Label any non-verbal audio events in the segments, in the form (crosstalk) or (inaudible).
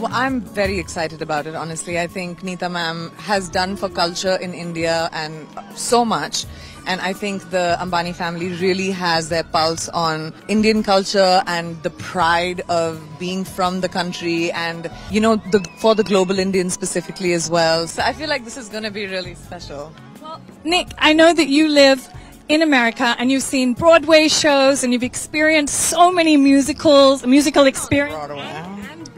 Well, I'm very excited about it, honestly. I think Nita ma'am has done for culture in India and so much. And I think the Ambani family really has their pulse on Indian culture and the pride of being from the country and, you know, the, for the global Indian specifically as well. So I feel like this is going to be really special. Well, Nick, I know that you live in America and you've seen Broadway shows and you've experienced so many musicals, musical experience.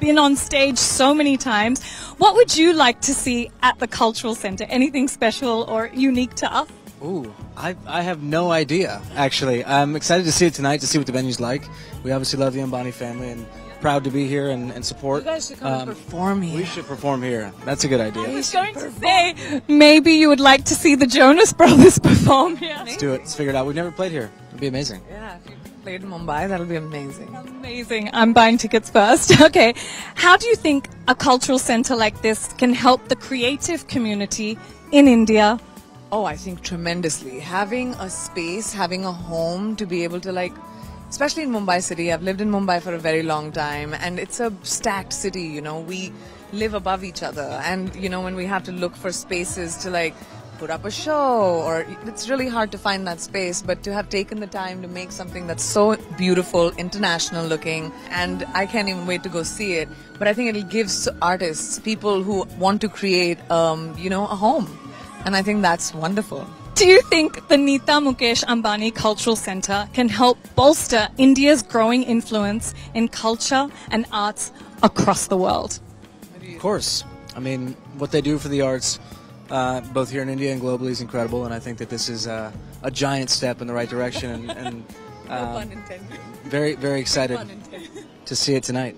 And been on stage so many times. What would you like to see at the Cultural Center? Anything special or unique to us? Ooh, I, I have no idea, actually. I'm excited to see it tonight, to see what the venue's like. We obviously love the Ambani family and proud to be here and, and support. You guys should come um, and perform here. We should perform here. That's a good idea. I was going to say, maybe you would like to see the Jonas Brothers (laughs) perform here. Let's do it. Let's figure it out. We've never played here. It'd be amazing. Yeah, played in Mumbai, that'll be amazing. Amazing. I'm buying tickets first. (laughs) okay. How do you think a cultural center like this can help the creative community in India Oh, I think tremendously. Having a space, having a home to be able to like, especially in Mumbai city. I've lived in Mumbai for a very long time and it's a stacked city, you know. We live above each other and, you know, when we have to look for spaces to like put up a show or it's really hard to find that space but to have taken the time to make something that's so beautiful international looking and i can't even wait to go see it but i think it'll give artists people who want to create um, you know a home and I think that's wonderful. Do you think the Nita Mukesh Ambani Cultural Center can help bolster India's growing influence in culture and arts across the world? Of course. I mean, what they do for the arts, uh, both here in India and globally, is incredible. And I think that this is uh, a giant step in the right direction. And, and (laughs) um, no very, very excited to see it tonight.